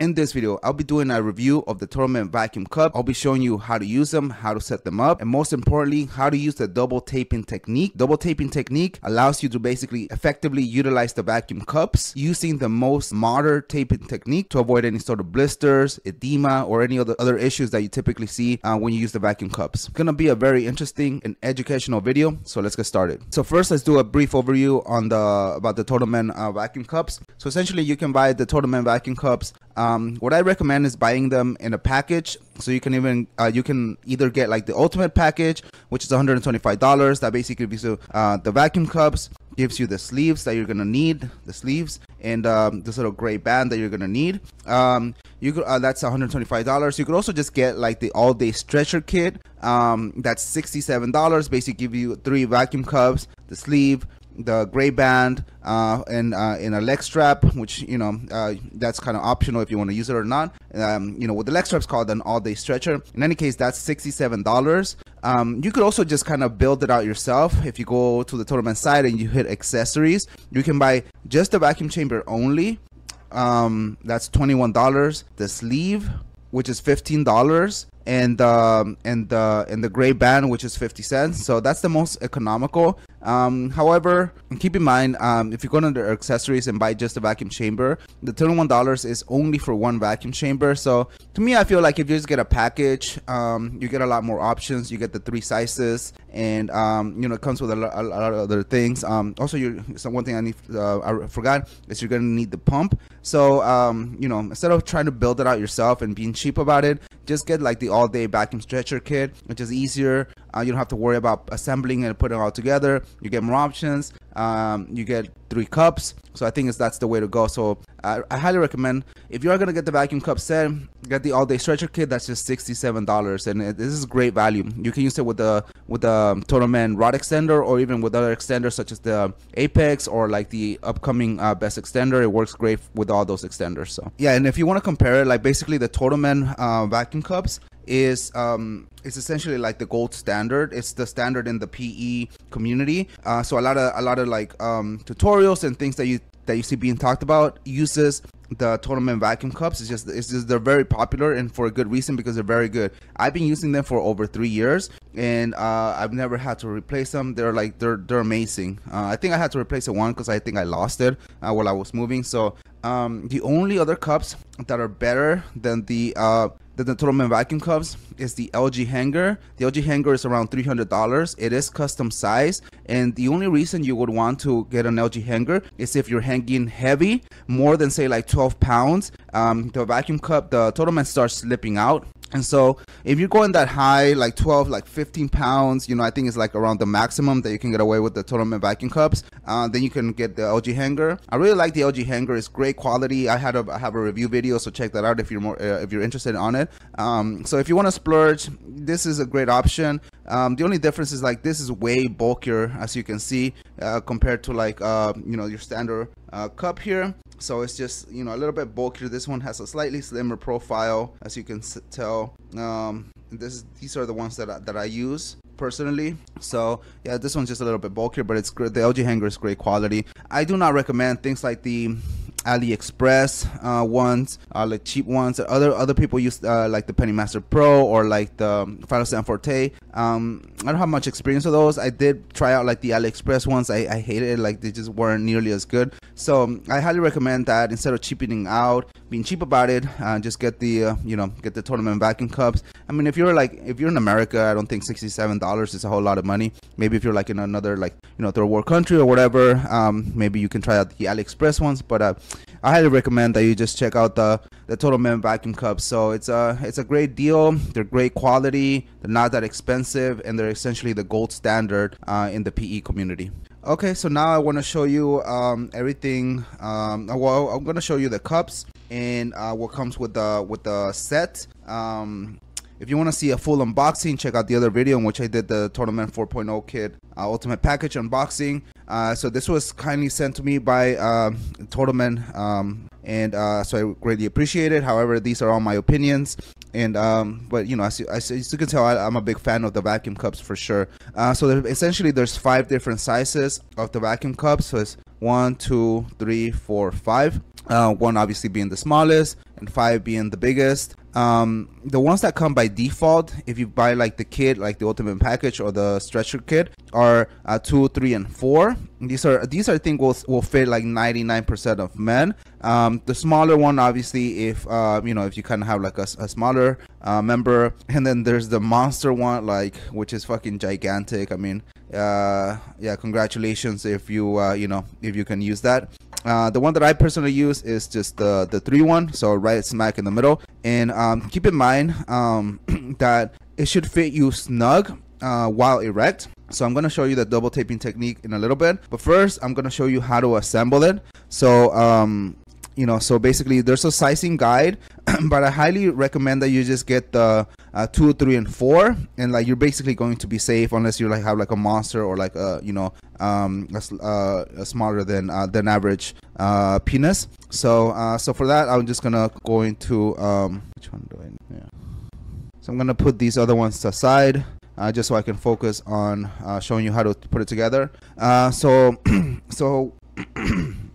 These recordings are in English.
In this video, I'll be doing a review of the Totalman vacuum cup. I'll be showing you how to use them, how to set them up, and most importantly, how to use the double taping technique. Double taping technique allows you to basically effectively utilize the vacuum cups using the most modern taping technique to avoid any sort of blisters, edema, or any other, other issues that you typically see uh, when you use the vacuum cups. It's gonna be a very interesting and educational video, so let's get started. So first, let's do a brief overview on the about the Totalman uh, vacuum cups. So essentially, you can buy the Totalman vacuum cups um, what I recommend is buying them in a package. So you can even uh, you can either get like the ultimate package, which is $125. That basically gives you uh, the vacuum cups, gives you the sleeves that you're gonna need, the sleeves, and um, this little gray band that you're gonna need. Um, you could uh, that's $125. You could also just get like the all day stretcher kit. Um, that's $67. Basically, give you three vacuum cups, the sleeve, the gray band uh, and uh, in a leg strap, which you know uh, that's kind of optional if you want to use it or not. Um, you know, what the leg strap's called an all-day stretcher. In any case, that's sixty-seven dollars. Um, you could also just kind of build it out yourself. If you go to the Totalman site and you hit accessories, you can buy just the vacuum chamber only. Um, that's twenty-one dollars. The sleeve, which is fifteen dollars and um, and the and the gray band, which is 50 cents. So that's the most economical. Um, however, keep in mind um, if you go under accessories and buy just a vacuum chamber, the $21 is only for one vacuum chamber. So to me, I feel like if you just get a package, um, you get a lot more options. You get the three sizes, and um, you know it comes with a, lot, a lot of other things. Um, also, you so one thing I need uh, I forgot is you're gonna need the pump. So you know instead of trying to build it out yourself and being cheap about it, just get like the all-day vacuum stretcher kit, which is easier. Uh, you don't have to worry about assembling and putting it all together. You get more options. Um, you get three cups. So I think it's, that's the way to go. So I, I highly recommend if you are gonna get the vacuum cup set, get the all-day stretcher kit. That's just sixty-seven dollars, and it, this is great value. You can use it with the with the Totalman rod extender, or even with other extenders such as the Apex or like the upcoming uh, Best extender. It works great with all those extenders. So yeah, and if you want to compare it, like basically the Totalman uh, vacuum cups is um, it's essentially like the gold standard. It's the standard in the PE community. Uh, so a lot of a lot of like um, tutorials and things that you that you see being talked about uses the Totalman vacuum cups. It's just it's just they're very popular and for a good reason because they're very good. I've been using them for over three years and uh, I've never had to replace them. They're like they're they're amazing. Uh, I think I had to replace it one because I think I lost it uh, while I was moving. So um, the only other cups that are better than the uh, the Totalman vacuum cups is the LG hanger. The LG hanger is around $300. It is custom size. And the only reason you would want to get an LG hanger is if you're hanging heavy, more than say like 12 pounds. Um, the vacuum cup, the Totalman starts slipping out. And so if you're going that high, like 12, like 15 pounds, you know, I think it's like around the maximum that you can get away with the Totalman vacuum cups. Uh, then you can get the LG hanger. I really like the LG hanger. It's great quality. I had a I have a review video, so check that out if you're more uh, if you're interested on it. Um, so if you want to splurge, this is a great option. Um, the only difference is like this is way bulkier, as you can see, uh, compared to like uh, you know your standard uh, cup here so it's just you know a little bit bulkier. This one has a slightly slimmer profile as you can tell. Um, this these are the ones that I, that I use personally. So yeah this one's just a little bit bulkier but it's great the LG hanger is great quality. I do not recommend things like the AliExpress uh, ones, uh, like cheap ones. Other other people use uh, like the PeniMaster Pro or like the Phallosan Forte. Um, I don't have much experience with those. I did try out like the AliExpress ones. I, I hated it. Like they just weren't nearly as good. So um, I highly recommend that instead of cheapening out, being cheap about it, uh, just get the uh, you know get the Totalman vacuum cups. I mean, if you're like if you're in America, I don't think sixty-seven dollars is a whole lot of money. Maybe if you're like in another like you know third world country or whatever, um, maybe you can try out the AliExpress ones. But uh, I highly recommend that you just check out the the Totalman vacuum cups. So it's a it's a great deal. They're great quality. They're not that expensive, and they're essentially the gold standard uh, in the PE community. Okay, so now I want to show you um, everything. Um, well, I'm going to show you the cups and uh, what comes with the with the set. Um, if you want to see a full unboxing, check out the other video in which I did the Totalman 4.0 kit uh, ultimate package unboxing. Uh, so this was kindly sent to me by uh, Totalman, um, and uh, so I greatly appreciate it. However, these are all my opinions, and um, but you know, as you, as you can tell, I, am a big fan of the vacuum cups for sure. Uh, so there, essentially, there's five different sizes of the vacuum cups. So it's one, two, three, four, five. uh, one obviously being the smallest and five being the biggest um, the ones that come by default if you buy like the kit like the ultimate package or the stretcher kit are uh, two three and four. These are these are i think will, will fit like 99 percent of men. Um, the smaller one obviously if uh, you know if you kind of have like a, a smaller uh, member. And then there's the monster one like which is fucking gigantic. I mean uh, yeah congratulations if you uh, you know if you can use that uh, the one that I personally use is just the the three one, so right smack in the middle. And um, keep in mind um, that it should fit you snug uh, while erect. So I'm gonna show you the double taping technique in a little bit. But first, I'm gonna show you how to assemble it. So um, you know so basically there's a sizing guide but i highly recommend that you just get the uh, two three and four and like you're basically going to be safe unless you like have like a monster or like a you know um a, uh, a smaller than uh, than average uh penis. So uh so for that i'm just gonna go into um which one do i yeah. So i'm gonna put these other ones aside uh, just so I can focus on uh, showing you how to put it together. Uh, so, so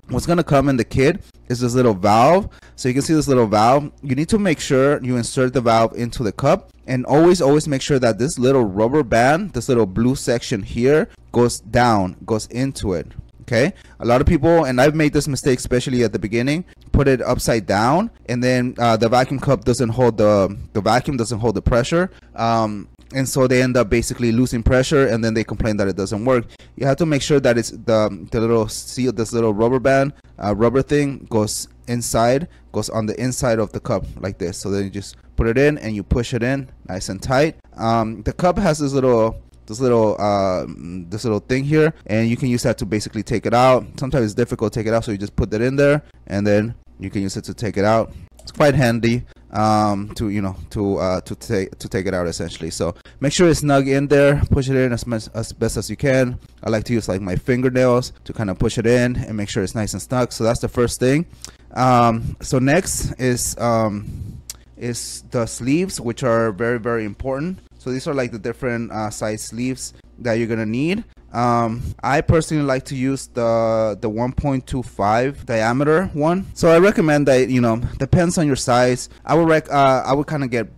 what's gonna come in the kit is this little valve. So you can see this little valve. You need to make sure you insert the valve into the cup and always always make sure that this little rubber band this little blue section here goes down goes into it okay? A lot of people and i've made this mistake especially at the beginning put it upside down and then uh, the vacuum cup doesn't hold the the vacuum doesn't hold the pressure. Um, and so they end up basically losing pressure and then they complain that it doesn't work. You have to make sure that it's the the little seal this little rubber band uh, rubber thing goes inside goes on the inside of the cup like this. So then you just put it in and you push it in nice and tight. Um, the cup has this little this little uh, this little thing here and you can use that to basically take it out. Sometimes it's difficult to take it out so you just put it in there and then you can use it to take it out. It's quite handy um, to you know to uh, to take to take it out essentially. So make sure it's snug in there. Push it in as much as best as you can. I like to use like my fingernails to kind of push it in and make sure it's nice and snug. So that's the first thing. Um, so next is um, is the sleeves, which are very very important. So these are like the different uh, size sleeves that you're gonna need. Um, I personally like to use the the 1.25 diameter one. So I recommend that you know depends on your size. I would rec uh, I would kind of get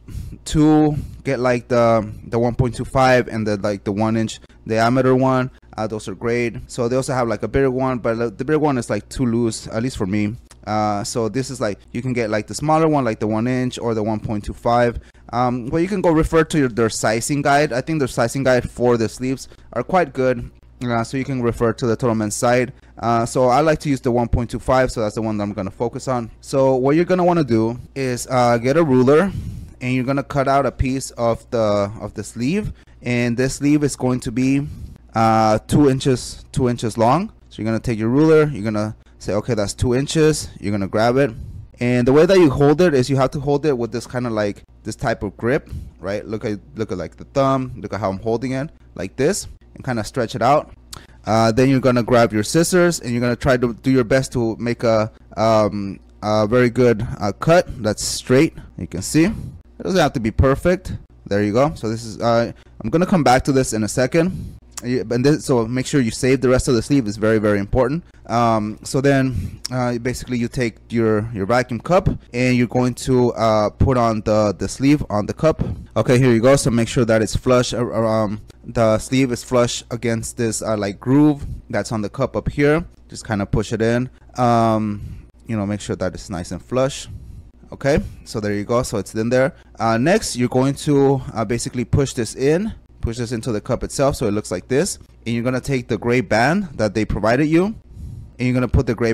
two, get like the the 1.25 and the like the one inch diameter one. Uh, those are great. So they also have like a bigger one, but the bigger one is like too loose, at least for me. Uh, so this is like you can get like the smaller one, like the one inch or the 1.25. Um, well, you can go refer to your, their sizing guide. I think their sizing guide for the sleeves are quite good. Uh, so you can refer to the Totalman site. Uh, so I like to use the 1.25, so that's the one that I'm going to focus on. So what you're going to want to do is uh, get a ruler, and you're going to cut out a piece of the of the sleeve, and this sleeve is going to be uh, two inches two inches long. So you're going to take your ruler, you're going to say, okay, that's two inches. You're going to grab it, and the way that you hold it is you have to hold it with this kind of like this type of grip, right? Look at look at like the thumb. Look at how I'm holding it, like this, and kind of stretch it out. Uh, then you're gonna grab your scissors and you're gonna try to do your best to make a, um, a very good uh, cut that's straight. You can see it doesn't have to be perfect. There you go. So this is uh, I'm gonna come back to this in a second and this, so make sure you save the rest of the sleeve is very very important. Um, so then uh, basically you take your your vacuum cup and you're going to uh, put on the the sleeve on the cup. Okay here you go. So make sure that it's flush um, the sleeve is flush against this uh, like groove that's on the cup up here. Just kind of push it in. Um, you know make sure that it's nice and flush. Okay so there you go. So it's in there. Uh, next you're going to uh, basically push this in push this into the cup itself so it looks like this. And you're going to take the gray band that they provided you and you're going to put the gray,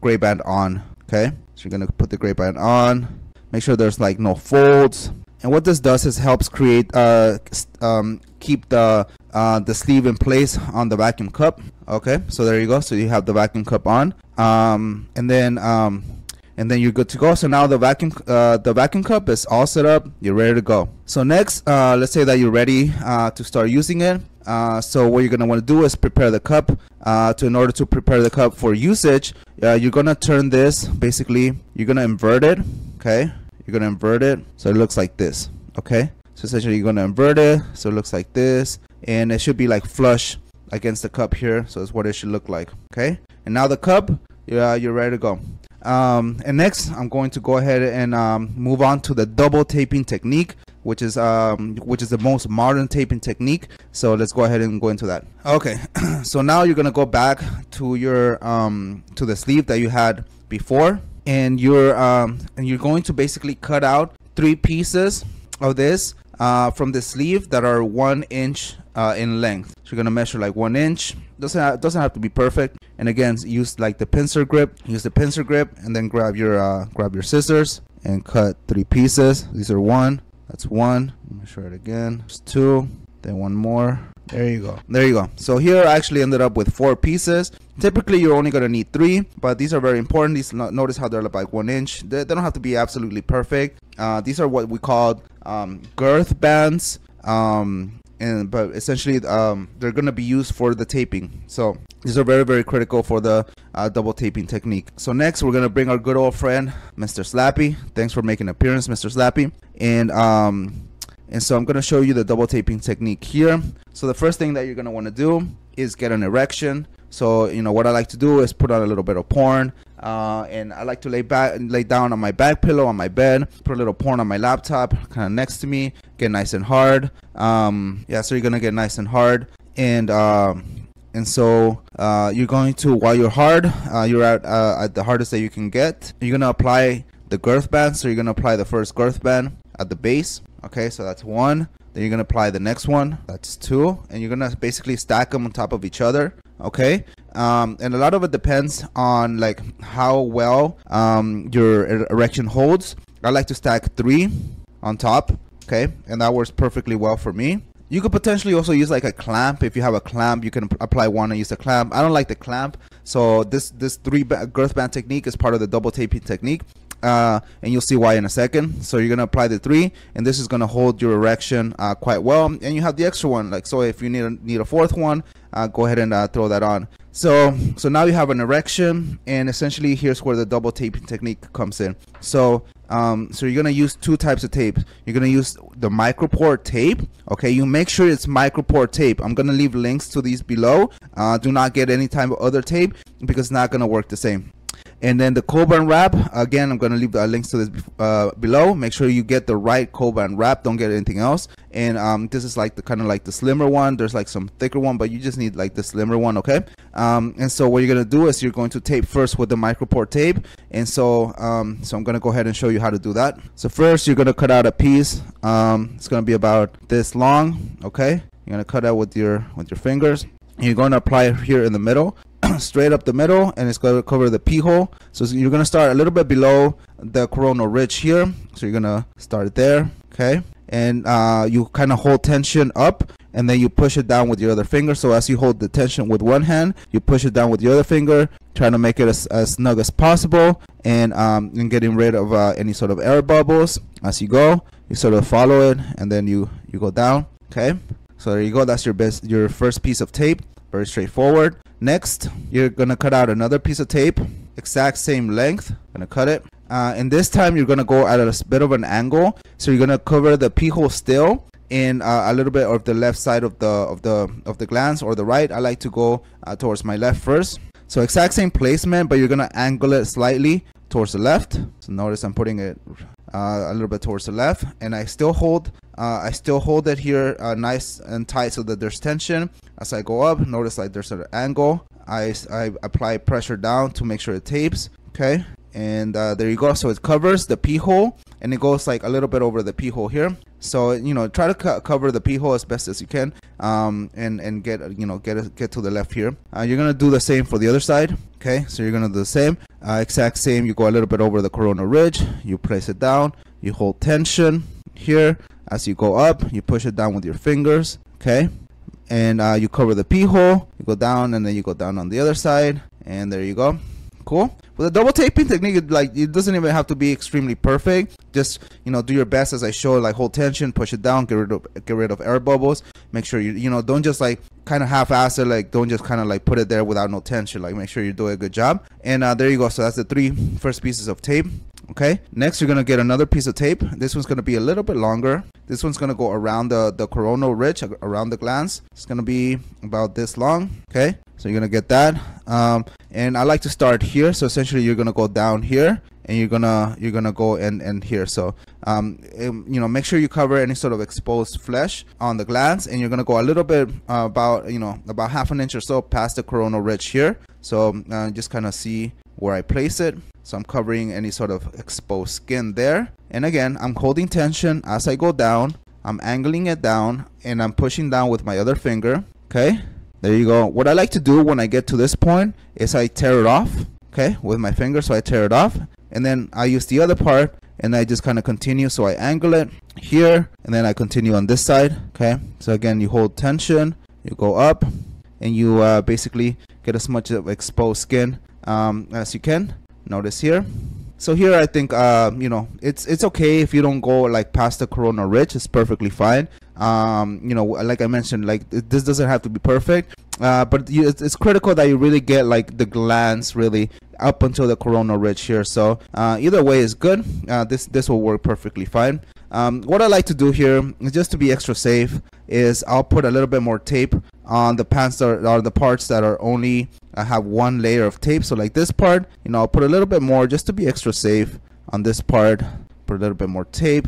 gray band on okay? So you're going to put the gray band on make sure there's like no folds. And what this does is helps create uh um keep the uh the sleeve in place on the vacuum cup okay? So there you go. So you have the vacuum cup on. Um and then um and then you're good to go. So now the vacuum uh, the vacuum cup is all set up. You're ready to go. So next, uh, let's say that you're ready uh, to start using it. Uh, so what you're gonna want to do is prepare the cup. Uh, to in order to prepare the cup for usage, uh, you're gonna turn this. Basically, you're gonna invert it. Okay, you're gonna invert it so it looks like this. Okay, so essentially you're gonna invert it so it looks like this, and it should be like flush against the cup here. So that's what it should look like. Okay, and now the cup, yeah, you're ready to go. Um, and next, I'm going to go ahead and um, move on to the double taping technique, which is um, which is the most modern taping technique. So let's go ahead and go into that. Okay, so now you're gonna go back to your um, to the sleeve that you had before, and you're um, and you're going to basically cut out three pieces of this uh, from the sleeve that are one inch uh, in length. So you're gonna measure like one inch. Doesn't have, doesn't have to be perfect. And again, use like the pincer grip. Use the pincer grip, and then grab your uh, grab your scissors and cut three pieces. These are one. That's one. Let me show it again. Two. Then one more. There you go. There you go. So here I actually ended up with four pieces. Typically you're only gonna need three, but these are very important. These notice how they're like one inch. They, they don't have to be absolutely perfect. Uh, these are what we call um, girth bands. Um, and but essentially um, they're going to be used for the taping. So these are very very critical for the uh, double taping technique. So next we're going to bring our good old friend mr slappy. Thanks for making an appearance mr slappy. And um and so i'm going to show you the double taping technique here. So the first thing that you're going to want to do is get an erection so you know what I like to do is put on a little bit of porn, uh, and I like to lay back, and lay down on my back pillow on my bed, put a little porn on my laptop, kind of next to me, get nice and hard. Um, yeah, so you're gonna get nice and hard, and uh, and so uh, you're going to while you're hard, uh, you're at uh, at the hardest that you can get. You're gonna apply the girth band. So you're gonna apply the first girth band at the base. Okay, so that's one. Then you're gonna apply the next one. That's two, and you're gonna basically stack them on top of each other okay? Um, and a lot of it depends on like how well um, your erection holds. I like to stack three on top okay? And that works perfectly well for me. You could potentially also use like a clamp. If you have a clamp you can apply one and use a clamp. I don't like the clamp so this this three girth band technique is part of the double taping technique uh, and you'll see why in a second. So you're gonna apply the three, and this is gonna hold your erection uh, quite well. And you have the extra one, like so. If you need a, need a fourth one, uh, go ahead and uh, throw that on. So so now you have an erection, and essentially here's where the double taping technique comes in. So um, so you're gonna use two types of tape. You're gonna use the micropore tape. Okay, you make sure it's micropore tape. I'm gonna leave links to these below. Uh, do not get any type of other tape because it's not gonna work the same. And then the Coban wrap, again, I'm going to leave the links to this uh, below. Make sure you get the right Coban wrap. Don't get anything else. And um, this is like the kind of like the slimmer one. There's like some thicker one, but you just need like the slimmer one, okay? Um, and so what you're going to do is you're going to tape first with the micropore tape. And so, um, so I'm going to go ahead and show you how to do that. So first, you're going to cut out a piece. Um, it's going to be about this long, okay? You're to cut out with your with your fingers. You're going to apply it here in the middle. straight up the middle and it's going to cover the pee hole so you're going to start a little bit below the coronal ridge here. So you're going to start there okay? And uh, you kind of hold tension up and then you push it down with your other finger. So as you hold the tension with one hand you push it down with your other finger trying to make it as, as snug as possible and um, and getting rid of uh, any sort of air bubbles. As you go you sort of follow it and then you you go down okay? So there you go. That's your best your first piece of tape. Very straightforward Next, you're gonna cut out another piece of tape, exact same length. Gonna cut it. Uh, and this time you're gonna go at a bit of an angle. So you're gonna cover the pee hole still in uh, a little bit of the left side of the of the of the glans or the right. I like to go uh, towards my left first. So exact same placement, but you're gonna angle it slightly towards the left. So notice I'm putting it uh, a little bit towards the left, and I still hold uh, I still hold it here uh, nice and tight so that there's tension. As I go up, notice like there's an angle. I, I apply pressure down to make sure it tapes. Okay, and uh, there you go. So it covers the pee hole and it goes like a little bit over the pee hole here. So you know, try to co cover the pee hole as best as you can, um, and and get you know get get to the left here. Uh, you're gonna do the same for the other side. Okay, so you're gonna do the same, uh, exact same. You go a little bit over the corona ridge. You place it down. You hold tension here as you go up, you push it down with your fingers, okay? And uh, you cover the pee hole, you go down and then you go down on the other side, and there you go. Cool. With a double taping technique, it, like it doesn't even have to be extremely perfect. Just you know, do your best as I show. Like hold tension, push it down, get rid of get rid of air bubbles. Make sure you you know don't just like kind of half-ass it. Like don't just kind of like put it there without no tension. Like make sure you do a good job. And uh, there you go. So that's the three first pieces of tape. Okay. Next, you're gonna get another piece of tape. This one's gonna be a little bit longer. This one's gonna go around the the coronal ridge, around the glands It's gonna be about this long. Okay. So you're gonna get that. Um, and I like to start here. So essentially, you're gonna go down here, and you're gonna you're gonna go and and here. So um, you know, make sure you cover any sort of exposed flesh on the glands and you're gonna go a little bit uh, about you know about half an inch or so past the coronal ridge here. So uh, just kind of see where I place it. So I'm covering any sort of exposed skin there. And again, I'm holding tension as I go down. I'm angling it down and I'm pushing down with my other finger. Okay, there you go. What I like to do when I get to this point is I tear it off. Okay, with my finger. So I tear it off and then I use the other part and I just kind of continue. So I angle it here and then I continue on this side. Okay, so again, you hold tension, you go up and you uh, basically get as much of exposed skin um, as you can notice here. So here I think uh, you know it's it's okay if you don't go like past the corona ridge. It's perfectly fine. Um, you know like I mentioned like this doesn't have to be perfect. Uh, but you, it's, it's, critical that you really get like the glans really up until the corona ridge here. So uh, either way is good. Uh, this this will work perfectly fine um, what I like to do here just to be extra safe is I'll put a little bit more tape on the pants that are, the parts that are only I have one layer of tape. So like this part you know I'll put a little bit more just to be extra safe on this part. Put a little bit more tape.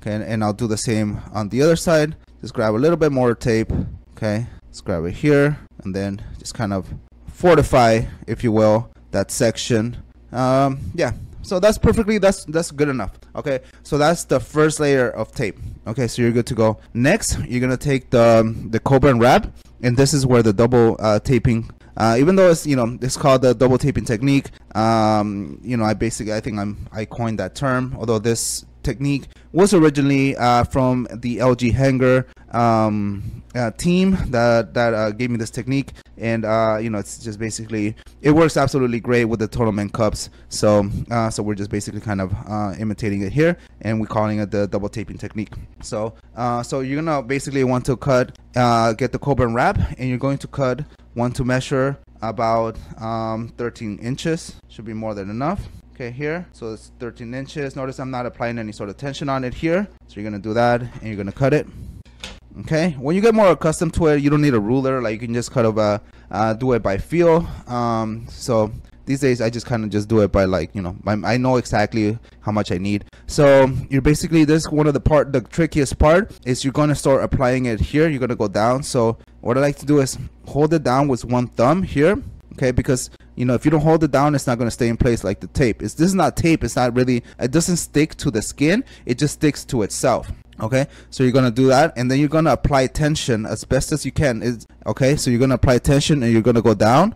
Okay and, and I'll do the same on the other side. Just grab a little bit more tape. Okay let's grab it here and then just kind of fortify if you will that section. Um, yeah so that's perfectly that's that's good enough okay? So that's the first layer of tape okay? So you're good to go. Next you're gonna take the the Coban wrap and this is where the double uh, taping uh, even though it's you know it's called the double taping technique um, you know I basically I think I'm I coined that term although this technique was originally uh, from the LG Hanger um, uh, team that that uh, gave me this technique, and uh, you know it's just basically it works absolutely great with the Totalman cups. So uh, so we're just basically kind of uh, imitating it here, and we're calling it the double taping technique. So so you're gonna basically want to cut get the Coban wrap, and you're going to cut want to measure about um, 13 inches. Should be more than enough okay here. So it's 13 inches. Notice I'm not applying any sort of tension on it here. So you're gonna do that and you're gonna cut it. Okay when you get more accustomed to it you don't need a ruler. Like you can just kind of uh, uh, do it by feel. Um, so these days I just kind of just do it by like you know I know exactly how much I need. So you're basically this one of the part the trickiest part is you're going to start applying it here. You're going to go down. So what I like to do is hold it down with one thumb here okay because you know if you don't hold it down it's not going to stay in place like the tape. It's this is not tape. It's not really it doesn't stick to the skin. It just sticks to itself okay? So you're gonna do that and then you're gonna apply tension as best as you can. Is okay? So you're gonna apply tension and you're gonna go down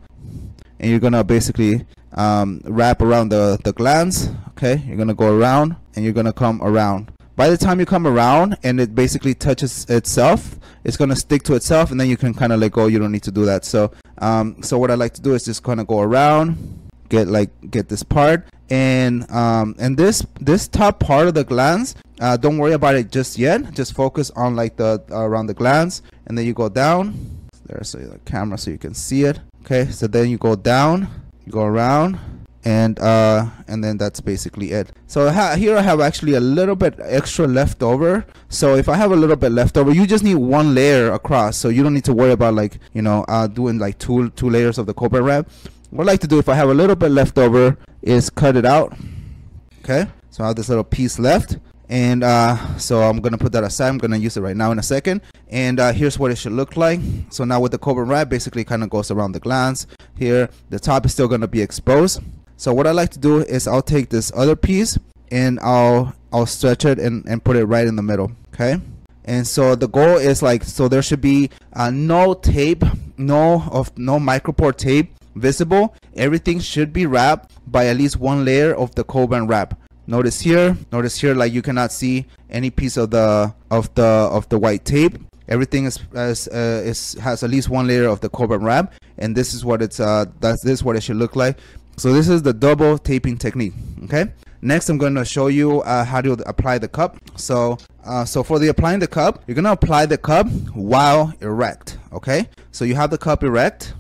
and you're gonna basically um, wrap around the the glands okay? You're gonna go around and you're gonna come around. By the time you come around and it basically touches itself it's going to stick to itself and then you can kind of let go. You don't need to do that. So um, so what I like to do is just kind of go around get like get this part and um, and this this top part of the glans uh, don't worry about it just yet. Just focus on like the uh, around the glans and then you go down. There's the camera so you can see it. Okay so then you go down you go around and uh, and then that's basically it. So here I have actually a little bit extra left over. So if I have a little bit left over you just need one layer across. So you don't need to worry about like you know uh, doing like two two layers of the Coban wrap. What I like to do if I have a little bit left over is cut it out. Okay? So I have this little piece left. And uh, so I'm gonna put that aside. I'm gonna use it right now in a second. And uh, here's what it should look like. So now with the Coban wrap basically kind of goes around the glands here the top is still gonna be exposed so what I like to do is I'll take this other piece and I'll I'll stretch it and, and put it right in the middle okay? And so the goal is like so there should be uh, no tape no of no micropore tape visible. Everything should be wrapped by at least one layer of the Coban wrap. Notice here notice here like you cannot see any piece of the of the of the white tape. Everything is, is, uh, is has at least one layer of the Coban wrap. And this is what it's uh that's this is what it should look like so this is the double taping technique. Okay. Next, I'm going to show you uh, how to apply the cup. So, uh, so for the applying the cup, you're going to apply the cup while erect. Okay. So you have the cup erect,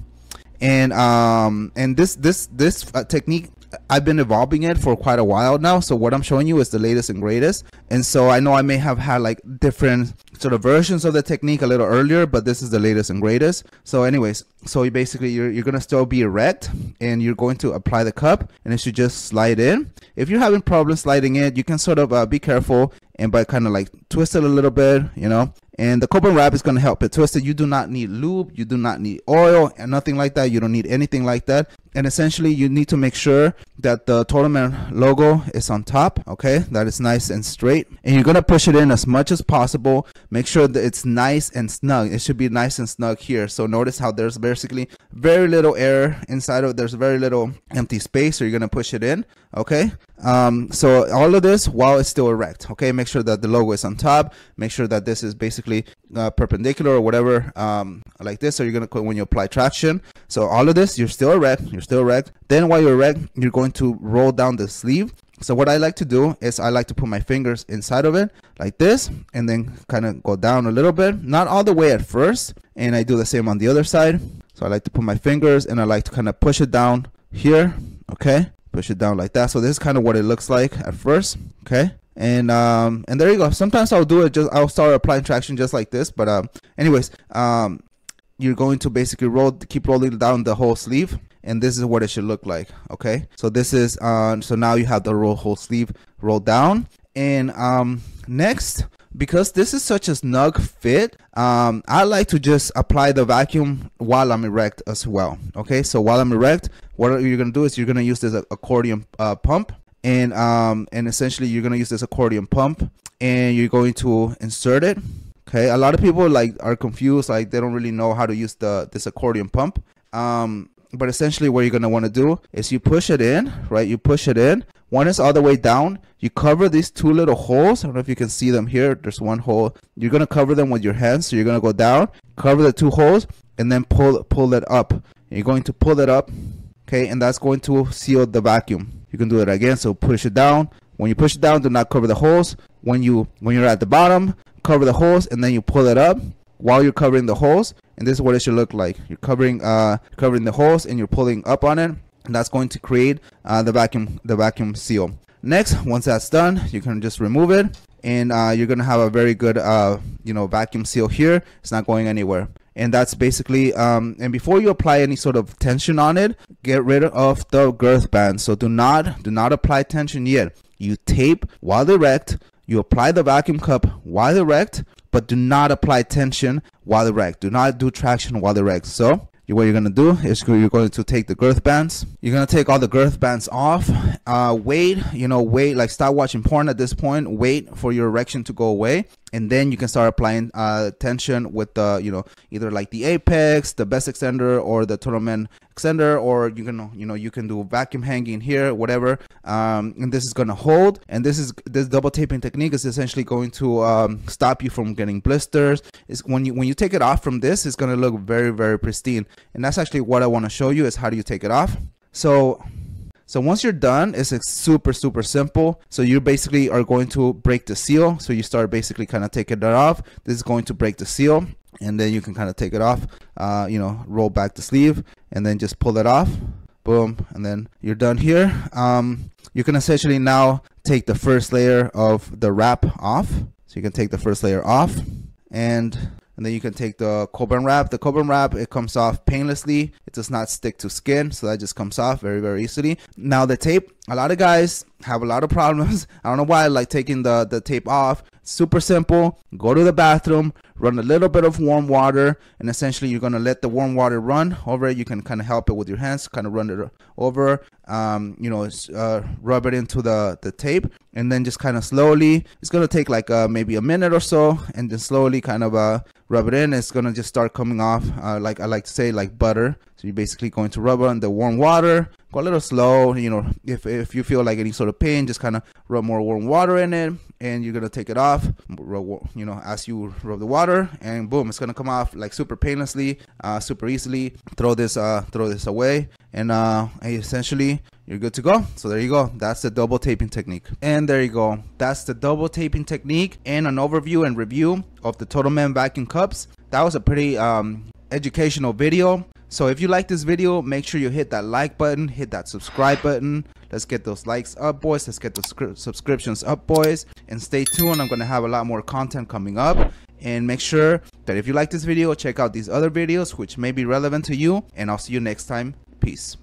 and um, and this this this uh, technique I've been evolving it for quite a while now. So what I'm showing you is the latest and greatest. And so I know I may have had like different sort of versions of the technique a little earlier, but this is the latest and greatest. So anyways, so you basically you're, you're gonna still be erect and you're going to apply the cup and it should just slide in. If you're having problems sliding in, you can sort of uh, be careful and by kind of like twist it a little bit, you know, and the Coban wrap is going to help it twist it you do not need lube you do not need oil and nothing like that you don't need anything like that and essentially you need to make sure that the Totalman logo is on top okay? That is nice and straight. And you're to push it in as much as possible. Make sure that it's nice and snug. It should be nice and snug here. So notice how there's basically very little air inside of it. there's very little empty space. So you're to push it in okay? Um, so all of this while it's still erect okay? Make sure that the logo is on top. Make sure that this is basically uh, perpendicular or whatever um, like this. So you're to when you apply traction. So all of this you're still erect. You're still erect. Then while you're erect you're going to roll down the sleeve. So what I like to do is I like to put my fingers inside of it like this and then kind of go down a little bit. Not all the way at first and I do the same on the other side. So I like to put my fingers and I like to kind of push it down here okay? Push it down like that. So this is kind of what it looks like at first okay? And um and there you go. Sometimes i'll do it just i'll start applying traction just like this but um anyways um you're going to basically roll keep rolling down the whole sleeve and this is what it should look like okay? So this is uh so now you have the roll whole sleeve rolled down. And um next because this is such a snug fit um, I like to just apply the vacuum while I'm erect as well okay? So while I'm erect what you're gonna do is you're gonna use this accordion uh, pump and um, and essentially you're gonna use this accordion pump and you're going to insert it okay a lot of people like are confused like they don't really know how to use the this accordion pump um, but essentially what you're gonna want to do is you push it in right you push it in one is all the way down. You cover these two little holes. I don't know if you can see them here. There's one hole. You're going to cover them with your hands. So you're going to go down, cover the two holes, and then pull pull it up. you're going to pull it up, okay, and that's going to seal the vacuum. You can do it again. So push it down. When you push it down, do not cover the holes. When you when you're at the bottom, cover the holes, and then you pull it up while you're covering the holes. And this is what it should look like. You're covering uh covering the holes and you're pulling up on it. And that's going to create uh, the vacuum the vacuum seal. Next once that's done you can just remove it. And uh, you're gonna have a very good uh, you know vacuum seal here. It's not going anywhere. And that's basically um, and before you apply any sort of tension on it get rid of the girth band. So do not do not apply tension yet. You tape while erect you apply the vacuum cup while erect but do not apply tension while erect. Do not do traction while erect. So what you're going to do is you're going to take the girth bands. You're going to take all the girth bands off. Uh, wait you know wait like stop watching porn at this point. Wait for your erection to go away and then you can start applying uh, tension with the you know either like the apex the best extender or the Totalman extender or you can you know you can do vacuum hanging here whatever. Um, and this is going to hold and this is this double taping technique is essentially going to um, stop you from getting blisters. Is when you when you take it off from this it's going to look very very pristine. And that's actually what I want to show you is how do you take it off. So so once you're done, it's super, super simple. So you basically are going to break the seal. So you start basically kind of taking that off. This is going to break the seal and then you can kind of take it off, uh, you know, roll back the sleeve and then just pull it off. Boom. And then you're done here. Um, you can essentially now take the first layer of the wrap off. So you can take the first layer off and and then you can take the Coban wrap. The Coban wrap, it comes off painlessly. It does not stick to skin, so that just comes off very, very easily. Now the tape, a lot of guys have a lot of problems. I don't know why, like taking the, the tape off. Super simple. Go to the bathroom, run a little bit of warm water, and essentially you're gonna let the warm water run over it. You can kind of help it with your hands, kind of run it over. Um, you know, uh, rub it into the the tape, and then just kind of slowly. It's gonna take like uh, maybe a minute or so, and then slowly kind of uh, rub it in. It's gonna just start coming off, uh, like I like to say, like butter. So you're basically going to rub on the warm water. Go a little slow. You know, if if you feel like any sort of pain, just kind of rub more warm water in it, and you're gonna take it off. You know, as you rub the water, and boom, it's gonna come off like super painlessly, uh, super easily. Throw this uh, throw this away, and uh, essentially you're good to go. So there you go. That's the double taping technique. And there you go. That's the double taping technique and an overview and review of the Totalman vacuum cups. That was a pretty um, educational video. So if you like this video, make sure you hit that like button, hit that subscribe button. Let's get those likes up, boys. Let's get those subscriptions up, boys. And stay tuned. I'm going to have a lot more content coming up. And make sure that if you like this video, check out these other videos which may be relevant to you. And I'll see you next time. Peace.